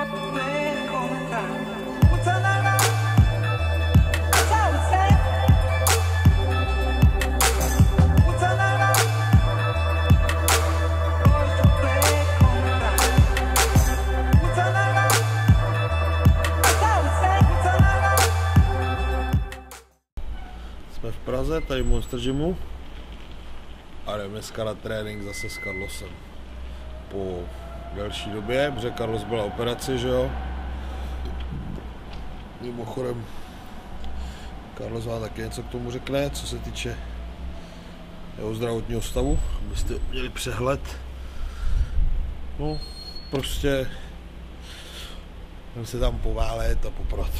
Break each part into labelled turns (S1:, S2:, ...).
S1: V Praze, tady v Monster Gymu. A jdeme dneska na trénink zase s Carlosem. Po delší době, protože Carlos byl na operaci, že jo. Mimochodem, Carlos vám taky něco k tomu řekne, co se týče jeho zdravotního stavu, abyste měli přehled. No, prostě se tam poválet a poprat.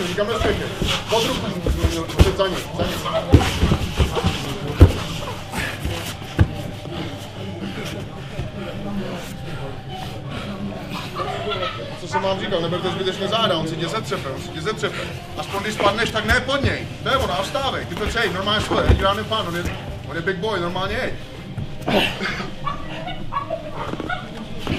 S2: Klidu, nikam nespěchej. Pod ruku, před za ním, za ním. co jsem vám říkal, neberte zbytečně záda, on si tě zetřepe, on si tě zetřepe. Aspoň když spadneš, tak ne pod něj. To je ono, a vstávej, ty to cej, normálně stojí, neď žádný pán, on je, on je big boy, normálně jeď.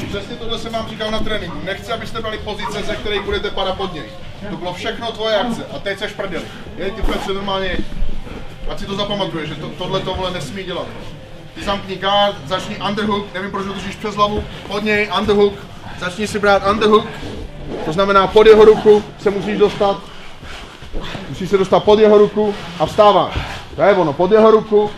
S2: Přesně tohle jsem vám říkal na tréninku. Nechci, abyste brali pozice, ze kterých budete padat pod něj. To bylo všechno tvoje akce a teď seš prdeli. Jeď ty Petře normálně. Ať si to zapamatuje, že to, tohle to vole nesmí dělat. Ty zamkni guard, začni underhook, nevím proč ho držíš přes hlavu, pod něj underhook, začni si brát underhook, to znamená pod jeho ruku se musíš dostat, musíš se dostat pod jeho ruku a vstáváš. To je ono, pod jeho ruku,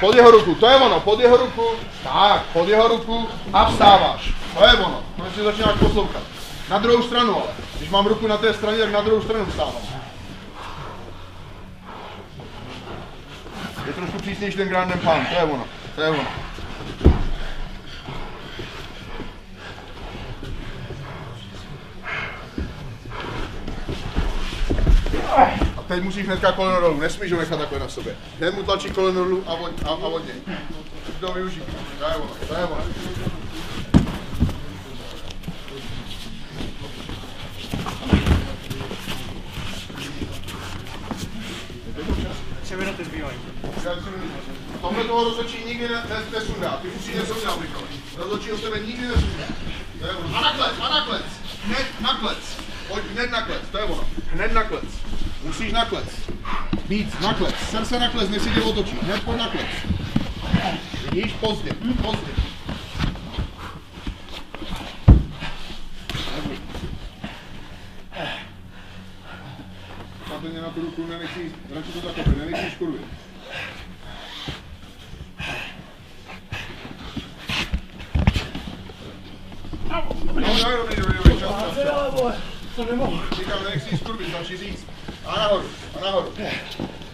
S2: pod jeho ruku, to je ono, pod jeho ruku, tak, pod jeho ruku a vstáváš. To je ono, to si začínáš poslouchat. Na druhou stranu ale, když mám ruku na té straně, tak na druhou stranu vstávám. Je trošku přísnější ten Grand Pan, to je ono, to je ono. A teď musíš hnedka koleno dolů, nesmíš ho nechat takhle na sobě. Hned mu tlačí koleno dolů a od, a, a to využít, to je ono, to je ono. Tři minuty zbývají. Tohle toho rozhodčí nikdy ne, ne, nesundá. Ty musí něco dělat, Michale. Rozhodčí od tebe nikdy nesundá. A na klec, a na klec. Hned na. Pojď hned na to je ono. Hned naklec. Musíš naklec. Víc, na klec. Se na klec, si tě otočí. Hned pod na klec. Vidíš? Pozdě, pozdě. Tu ruku nenechí, radši to takhle, nenechí škurvit. No, dobrý, dobrý, dobrý, dobrý, čas, čas, čas.
S3: To nemohu.
S2: Říkám, nenech si skurvit, další říct. A nahoru, a nahoru.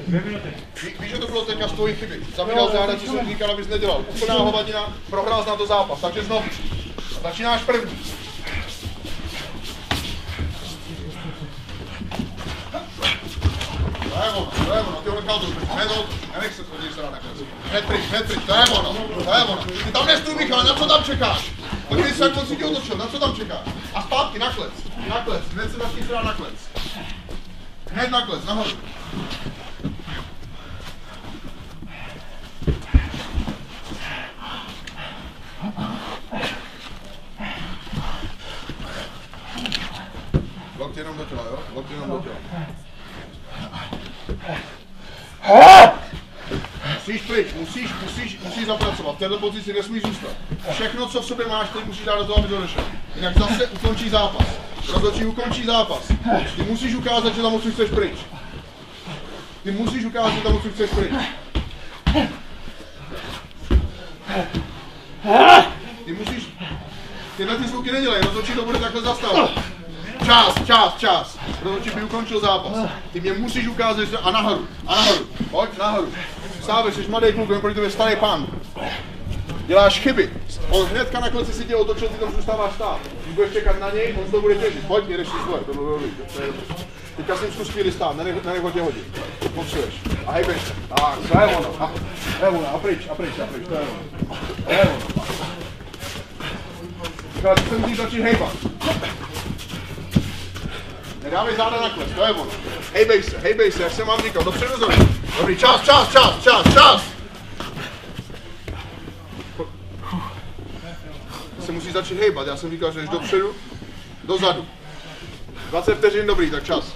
S3: Dvě minuty.
S2: Ví, víš, že to bylo teďka z tvojí chyby. Zamíral záda, co jsem říkal, abys nedělal. Úplná hovadina, prohrál jsi na to zápas, takže znovu. Začínáš první. Ono. Ty tam nestůj, Michal, na co tam čekáš? Podívej se, jak on otočil, na co tam čekáš? A zpátky, na klec, na klec, hned se začni strát na klec. Hned na klec, nahoru. Lokty jenom do těla, jo? Lokty jenom do těla. Musíš pryč, musíš, musíš, musíš zapracovat. V této pozici nesmíš zůstat. Všechno, co v sobě máš, teď musíš dát do toho, aby to došel. Jinak zase ukončí zápas. Rozhodčí ukončí zápas. Ty musíš ukázat, že tam odsud chceš pryč. Ty musíš ukázat, že tam odsud chceš pryč. Ty musíš... Tyhle ty zvuky nedělej, rozhodčí to bude takhle zastavovat. Čas, čas, čas. Rozhodčí by ukončil zápas. Ty mě musíš ukázat, že... A nahoru, a nahoru. Pojď nahoru. Stávej, jsi mladý kluk, jen proti tobě starý pán. Děláš chyby. On hnedka na kleci si tě otočil, ty tam zůstáváš stát. Když budeš čekat na něj, on to bude těžit. Pojď, jedeš si svoje, to bylo dobrý. Teďka jsem zkus chvíli stát, nenech, nenech ho tě hodit. Potřebuješ. A hejbej se. Tak, to je ono. A, je ono. A pryč, a pryč, a pryč. To je ono. To je ono. Říkal, ty se musíš začít hejbat. Nedávej záda na klec, to je ono. Hejbej se, hejbej se, jak jsem vám říkal, dopředu zadu. Dobrý, čas, čas, čas, čas, čas. Se musí začít hejbat, já jsem říkal, že jdeš dopředu, dozadu. 20 vteřin, dobrý, tak čas.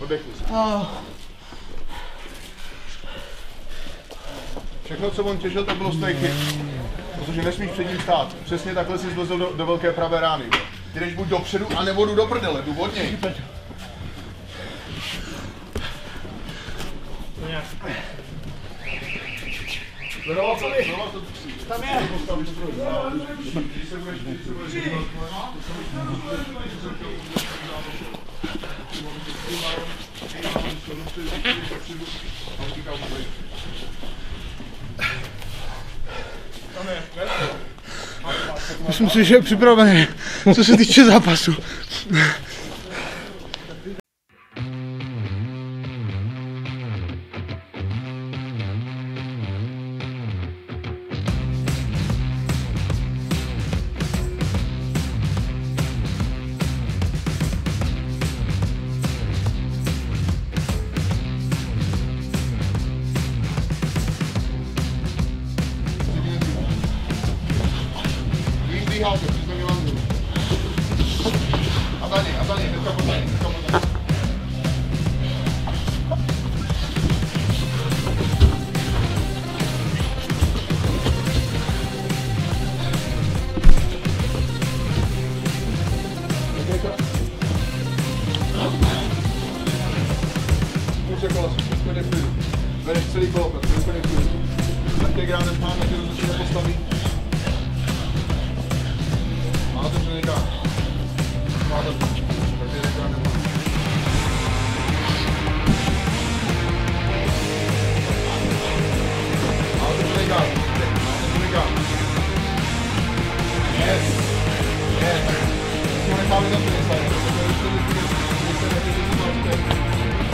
S2: Oddechni se. Všechno, co on těžil, to bylo chyb. Protože nesmíš před ním stát. Přesně takhle si zlezl do, do velké pravé rány. Ty jdeš buď dopředu, anebo jdu do prdele, jdu
S3: Myslím si, že je připravený, co se týče zápasu.
S2: Tě gránem máme, tě rozhodčí nepostaví. Máte přenika. Máte Takže říká nemá. Máte přenika. Máte přenika. Yes. Yes. To necháme za přenika. To je ono, to je ono. Nemu, ne od něj, nemu, nemu se to, nemu, to je ono, to je ono. Dáme mu záda, dáme mu záda. Je to k němu, je to k němu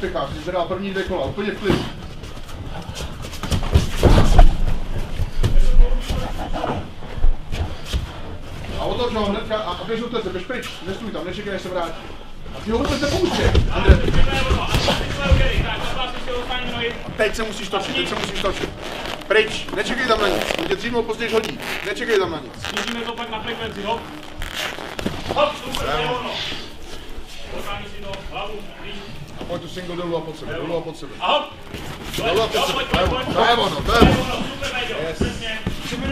S2: Ty jsi dal první dvě kola, úplně v klidu. A otoč ho hnedka a běž do tebe, běž pryč, nestůj tam, nečekej, než se vrátí. A ty ho vůbec nepouštěj, Andre. Teď se musíš točit, teď se musíš točit. Pryč, nečekej tam na nic, on tě dřív nebo později hodí, nečekej tam na nic.
S4: Snížíme to pak na frekvenci, hop. Hop, super, to je ono. Dotáhni si to, hlavu,
S2: pojď tu single dolů a pod sebe, dolů a pod sebe. Dolů a pod sebe, to je ono, to je ono, to je ono.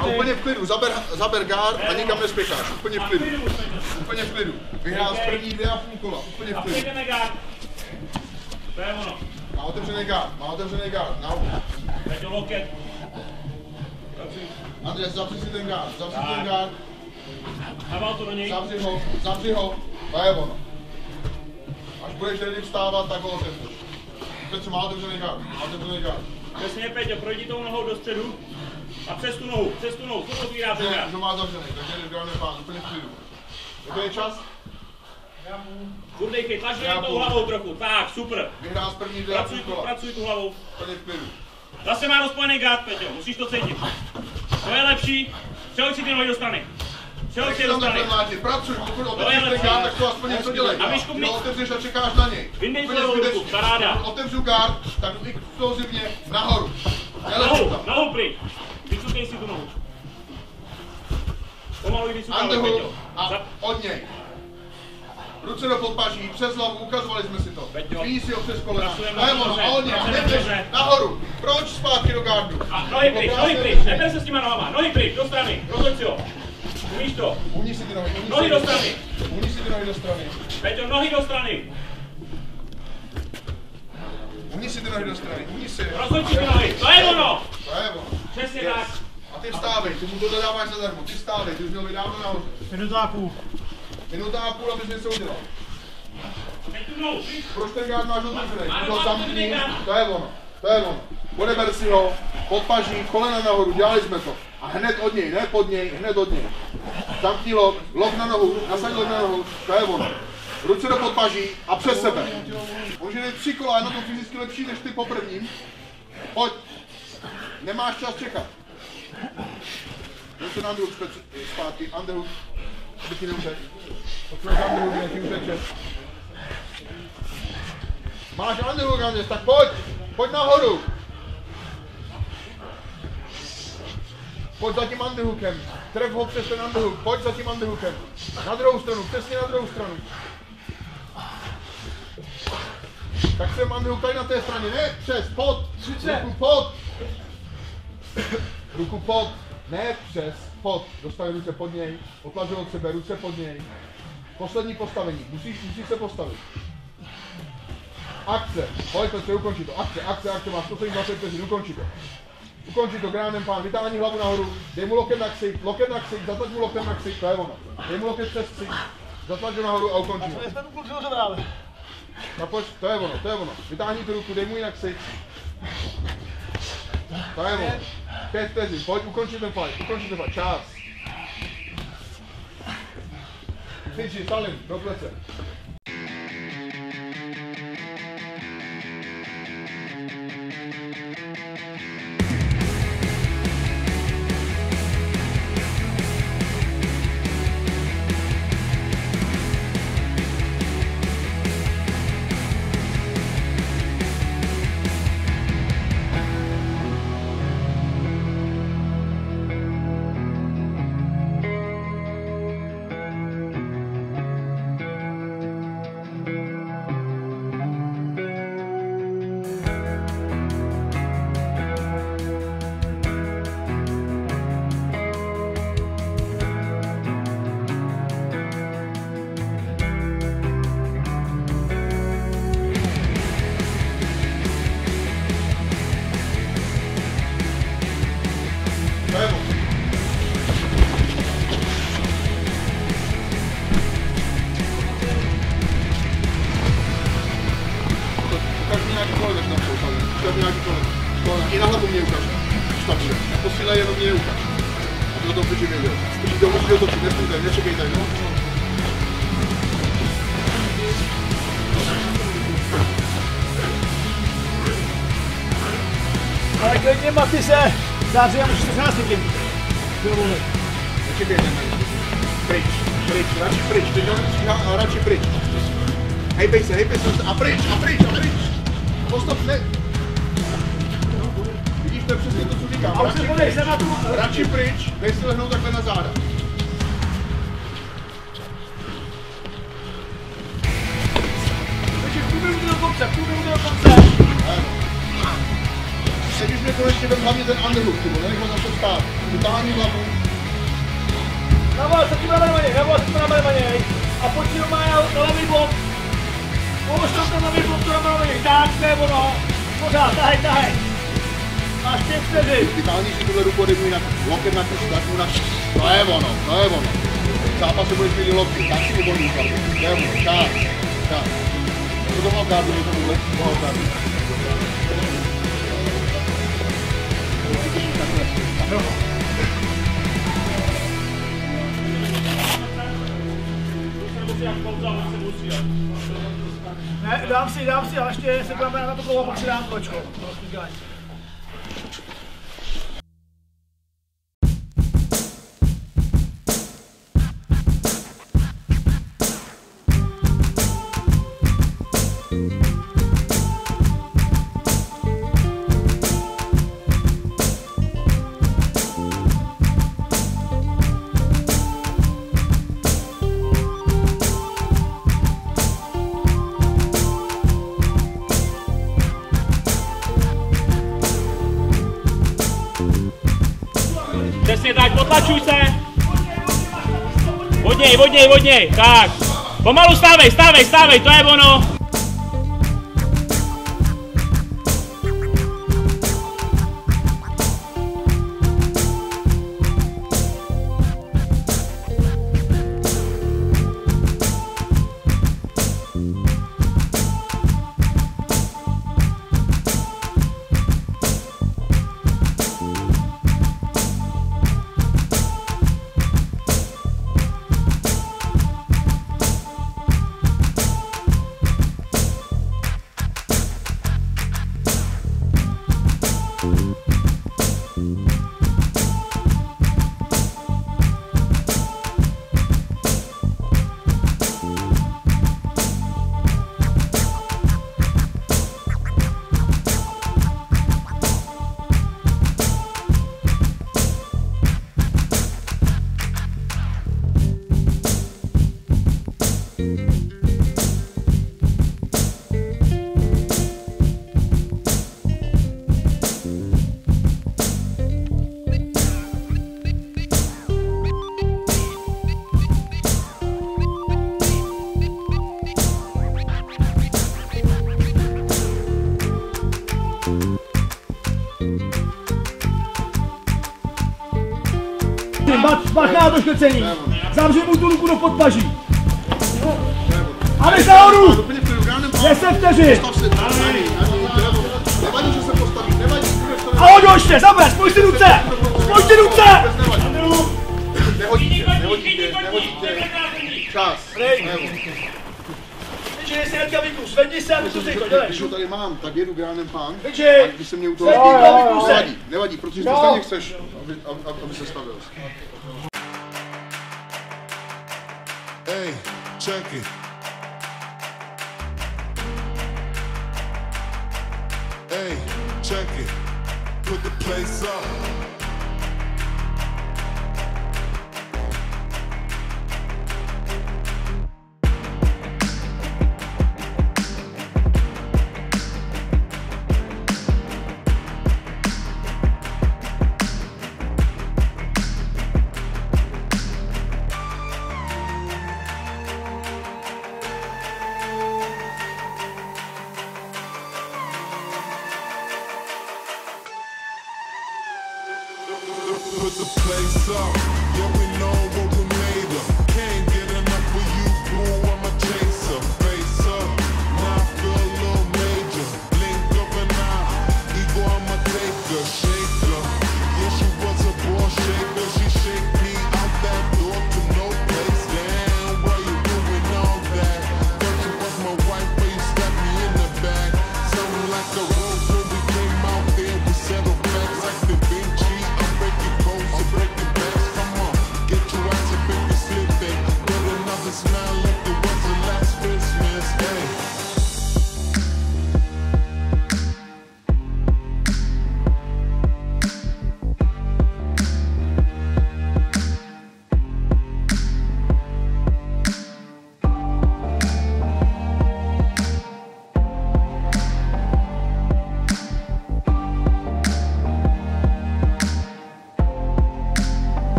S2: A úplně v klidu, zaber, zaber gár a nikam nespěcháš, úplně v klidu. Úplně v klidu. Vyhrál z první dvě a půl kola, úplně v klidu.
S4: To je ono.
S2: Má otevřený gár, má otevřený gár. Na,
S4: Péťo, loket.
S2: Andres, zavři si ten gár, zavři si ten gár,
S4: Naval to do něj.
S2: zavři ho, zavři ho, to je ono. Budeš ready vstávat, tak ho otevřeš. Petře, má otevřený gár, má otevřený gár.
S4: Přesně, Péťo, projdi tou nohou do středu. A přes tu nohu, přes tu nohu, co otvírá ten
S2: už ho má zavřený, takže jdeš gár nepán, úplně v klidu. Je to je čas?
S4: Kurdejky, tlač do tou hlavou trochu. Tak, super.
S2: Vyhrál z první dvě
S4: Pracuj tu, pracuj tu hlavou.
S2: úplně v klidu.
S4: Zase má rozpojený gard, Peťo, musíš to cítit. To je lepší. Přehoď si ty nohy do strany. Přehoď si
S2: Nech
S4: je
S2: tam
S4: do strany.
S2: takhle máti, pracuj, pokud
S4: je
S2: otevřeš ten gár, tak to aspoň něco dělej.
S4: A Myšku, my-
S2: Jo, otevřeš a čekáš na něj.
S4: Vyndej levou ruku, paráda.
S2: Otevřu gár, tak explozivně nahoru. Tam.
S4: nohu pryč. Vycukej si tu nohu. Pomalu
S2: Andehu
S4: Peťo.
S2: a od něj. Ruce do podpaží, přes hlavu, ukazovali jsme si to. Víc si ho přes kolena.
S4: Pracujeme
S2: A je jdeš
S4: noze.
S2: nahoru. Proč zpátky do gardu?
S4: A nohy pryč, nohy pryč. Neber se s těma nohama. Nohy pryč, do strany. Rozhoď si ho. Umíš to.
S2: Uhni si ty nohy, uhni
S4: Nohy
S2: si-
S4: do strany.
S2: Uhni si ty nohy do strany.
S4: Peťo, nohy do strany.
S2: Uhni si ty nohy do strany, uhni si.
S4: Rozhoď si ty nohy. To je ono.
S2: To je ono.
S4: Přesně
S2: Yes.
S4: tak.
S2: A ty vstávej, ty mu to dodáváš zadarmo, ty vstávej, ty už měl být dávno nahoře.
S3: Minuta a půl.
S2: Minuta a půl, abys něco udělal.
S4: Pryč.
S2: Proč ten gard máš otevřený?
S4: Otevřený
S2: zamkni, to je ono, to je ono. Odeber si ho, podpaží, kolena nahoru, dělali jsme to. A hned od něj, ne pod něj, hned od něj. Zamkni lok, lok na nohu, nasaď lok na nohu, to je ono. Ruce do podpaží a přes sebe. Může jít tři kola, na to fyzicky lepší než ty po prvním. Pojď. Nemáš čas čekat. Se na underhook zpět- zpátky, underhook, aby ti neutek. Potřebuješ underhook, uteče. Máš underhook, tak pojď. Pojď nahoru. Pojď za tím underhookem. Tref ho přes ten underhook. Pojď za tím underhookem. Na druhou stranu, přesně na druhou stranu. Tak jsem underhook tady na té straně. Ne, přes, pod. Ruku pod. Ruku pod. Ne přes, pod. Dostane ruce pod něj. Otlažil od sebe, ruce pod něj. Poslední postavení. Musíš, musíš se postavit. Akce. Pojď, Petře, ukončí to. Akce, akce, akce. Máš poslední 20 vteřin, ukončí to. Ukončí to, gránem pán, vytáhni hlavu nahoru, dej mu loket na ksik, loket na ksik, zatlač mu loket na ksik, to je ono. Dej mu loket přes ksik, zatlač ho nahoru a ukončí ho.
S3: Rozebrali.
S2: No to je ono, to je ono. Vytáhni tu ruku, dej mu ji na ksik. To je ono. Pět vteřin, pojď, ukončí ten fight, ukončí ten fight, čas. Fidži, Salim, do plece.
S3: Klidně Matise, září já můžu 14 lidí.
S2: Nečekejte na mě. Pryč, pryč, radši pryč, teď ho stříhám, ale radši pryč. Hejbej se, hejbej se, a pryč, a pryč, a pryč. Postav, ne. Vidíš, to je přesně to, co říkám.
S3: A už se
S2: Radši
S3: podej
S2: pryč,
S3: se na tu.
S2: radši pryč, dej si lehnout takhle na záda.
S3: Takže půl minuty do konce, půl minuty do konce.
S2: Teď už mě konečně vem hlavně ten underhook, ty vole, ho zase stát. Vytáhni hlavu,
S3: Navál se tím na navál se tím na něj. A pojď si doma na na levý blok. Polož tam ten levý blok, to na něj. Tak, to je ono. Pořád, tahej, tahej. Máš pět vteřin.
S2: vytáhni si tuhle ruku, mu ji na loket na kus, tak mu na To je ono, to je ono. V zápase budeš mít loky, tak si uvolní hlavu. To je ono, čas, čas. To to mám kádu, to bude toho kádu.
S3: Ne, dám si, dám si, ale ještě se dáme na to kolo, pak si dám kočko.
S4: Potlačuj se. Vodněj, vodněj, vodněj, tak. Pomalu stávej, stávej, stávej, to je ono.
S3: Bacha na to škrcení. Zavři mu tu ruku do podpaží. A jdeš nahoru!
S2: Úplně v klidu, v reálném
S3: 10 vteřin. A hoď ho ještě, zaber, spoj si ruce! Spoj si ruce!
S2: Nehodí tě, nehodí tě, nehodí tě. Čas, levo.
S3: Vidíš, si hnedka vykus, zvedni se, to ty to dělej.
S2: Když ho tady mám, tak jedu Granem Pán.
S3: Vidíš?
S2: Když se mě u toho nevadí, nevadí, protože to
S3: Jo.
S2: stejně chceš, aby se stavil.
S5: Check it. Hey, check it. Put the place up.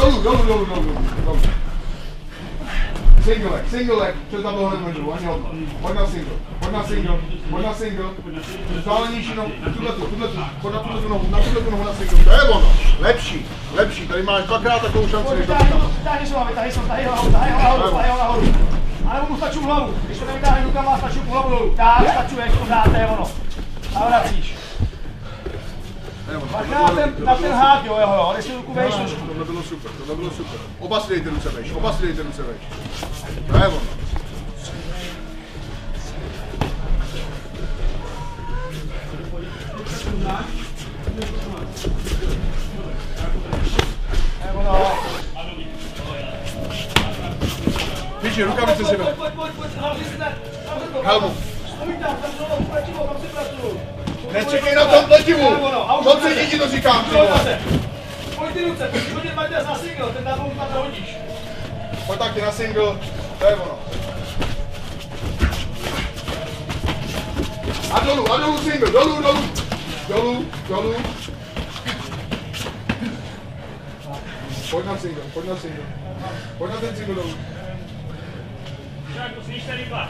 S2: Dolů, dolů, dolů, dolů, dolů. Single leg, single leg, přes na hned medru, ani hodno. Pojď na single, pojď na single, pojď na single. Vzdálenější nohu, tuhle tu, tuhle tu, pojď na tuhle tu nohu, na tuhle tu nohu na single. To je ono, lepší, lepší, tady máš dvakrát takovou šanci, než to tam.
S3: Vytáhni se hlavy, tahy se, tahy ho nahoru, tahy ho nahoru. A nebo mu stačí hlavu, když to nevytáhne rukama, stačí hlavu dolů. Tak, stačuješ, pořád, to je ono. A vracíš. Bacha na ten, na ten hák, jo, jo, jo, si ruku vejš trošku.
S2: Tohle bylo super, tohle bylo super. Oba si dejte ruce vejš, oba si dejte ruce vejš. To je ono. Píši, rukavice si
S3: Pojď,
S2: vem.
S3: pojď, pojď, pojď.
S2: Helmu.
S3: Stůj tam, tam pletivo, tam si pracuju.
S2: Nečekej na tom pletivu. Moc se ti to říkám.
S3: Pojď ty ruce, pojď Matěj na single, ten tam tam hodíš.
S2: Pojď taky na single, to je ono. A dolů, a dolů single, dolů, dolů. Dolů, dolů. Pojď na single, pojď na single. Pojď na ten single dolů.
S4: Tak to snížte rychle.